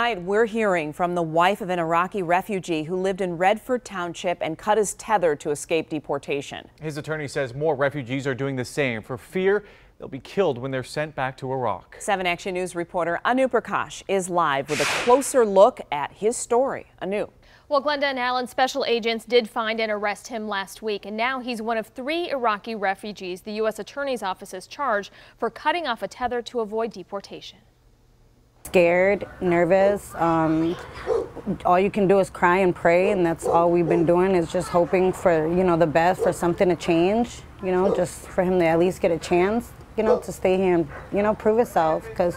Tonight, we're hearing from the wife of an Iraqi refugee who lived in Redford Township and cut his tether to escape deportation. His attorney says more refugees are doing the same for fear they'll be killed when they're sent back to Iraq. 7 Action News reporter Anu Prakash is live with a closer look at his story. Anu. Well, Glenda and Allen special agents did find and arrest him last week, and now he's one of three Iraqi refugees the U.S. Attorney's Office has charged for cutting off a tether to avoid deportation scared, nervous. Um, all you can do is cry and pray, and that's all we've been doing is just hoping for you know the best, for something to change. You know, just for him to at least get a chance. You know, to stay here and you know prove himself because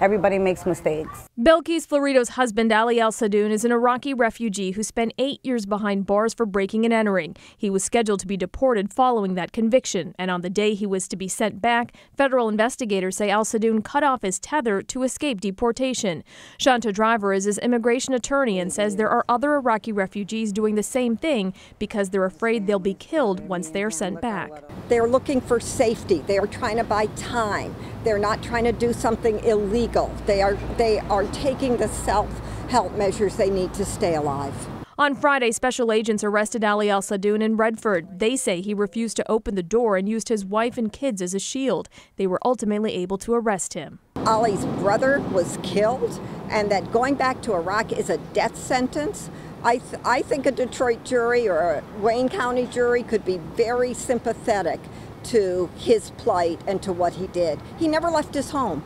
Everybody makes mistakes. Belkis Florido's husband, Ali Al Sadoun, is an Iraqi refugee who spent eight years behind bars for breaking and entering. He was scheduled to be deported following that conviction, and on the day he was to be sent back, federal investigators say Al Sadoun cut off his tether to escape deportation. Shanta Driver is his immigration attorney and says there are other Iraqi refugees doing the same thing because they're afraid they'll be killed once they're sent back. They're looking for safety. They are trying to buy time. They're not trying to do something illegal. They are, they are taking the self-help measures they need to stay alive. On Friday, special agents arrested Ali Al Sadoun in Redford. They say he refused to open the door and used his wife and kids as a shield. They were ultimately able to arrest him. Ali's brother was killed, and that going back to Iraq is a death sentence. I, th I think a Detroit jury or a Wayne County jury could be very sympathetic to his plight and to what he did. He never left his home.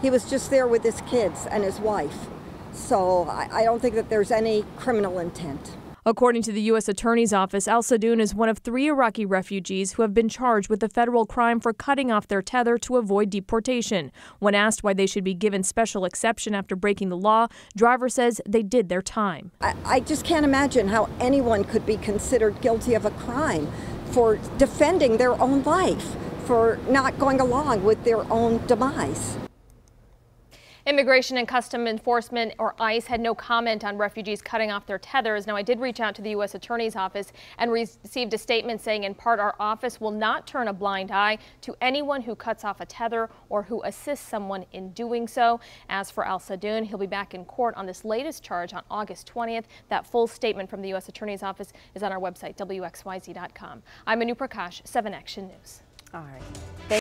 He was just there with his kids and his wife. So I, I don't think that there's any criminal intent. According to the U.S. Attorney's Office, Al Sadoun is one of three Iraqi refugees who have been charged with the federal crime for cutting off their tether to avoid deportation. When asked why they should be given special exception after breaking the law, Driver says they did their time. I, I just can't imagine how anyone could be considered guilty of a crime for defending their own life, for not going along with their own demise. Immigration and Custom Enforcement, or ICE, had no comment on refugees cutting off their tethers. Now, I did reach out to the U.S. Attorney's Office and received a statement saying, in part, our office will not turn a blind eye to anyone who cuts off a tether or who assists someone in doing so. As for Al Sadoun, he'll be back in court on this latest charge on August 20th. That full statement from the U.S. Attorney's Office is on our website, WXYZ.com. I'm Anu Prakash, 7 Action News. All right. Thank